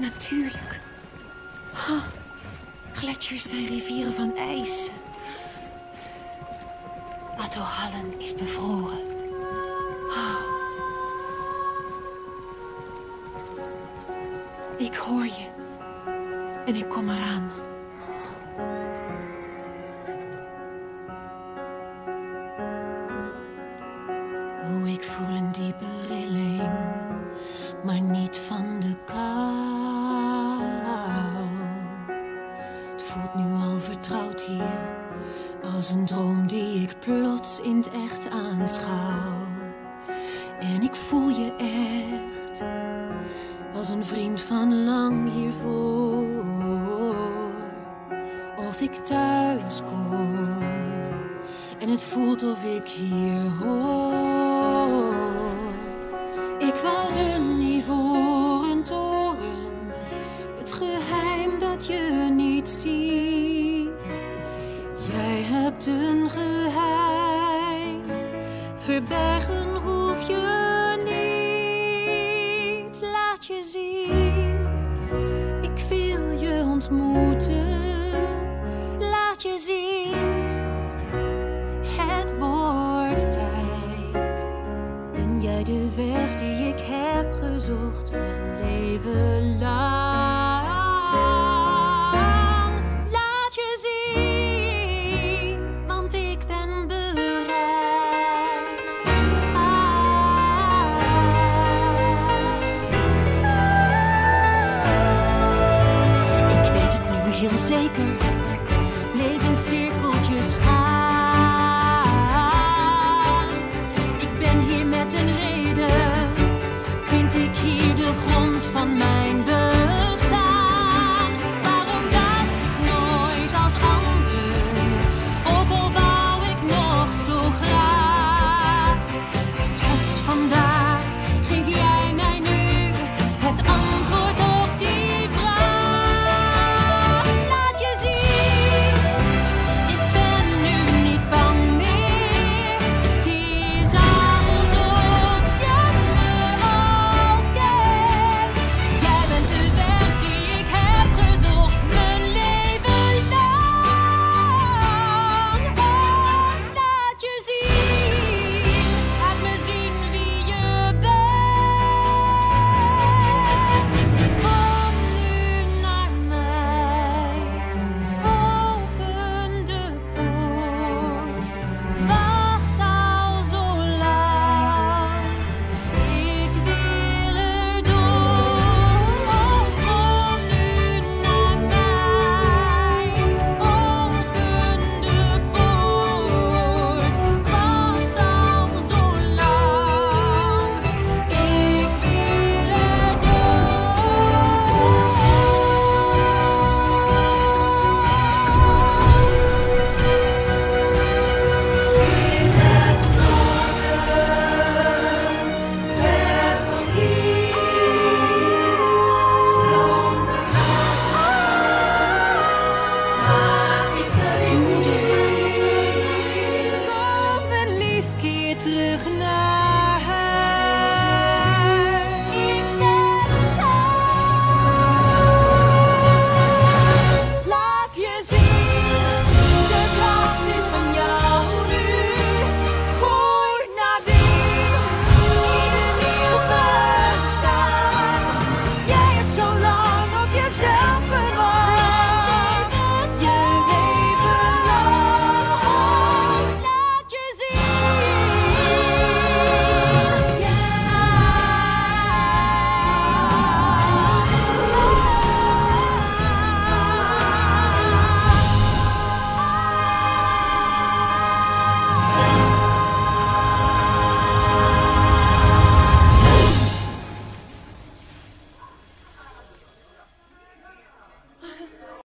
Natuurlijk. Ha. Gletsjers zijn rivieren van ijs. Attohallen is bevroren. Ik hoor je. En ik kom eraan. Oh, ik voel een diepe rilling, maar niet van de kou. Voelt nu al vertrouwd hier, als een droom die ik plots in het echt aanschouw. En ik voel je echt, als een vriend van lang hiervoor. Of ik thuis kom. En het voelt of ik hier hoor. Ziet. Jij hebt een geheim. Verbergen hoef je niet. Laat je zien. Ik wil je ontmoeten. Laat je zien. Het wordt tijd. Ben jij de weg die ik heb gezocht mijn leven lang? maker.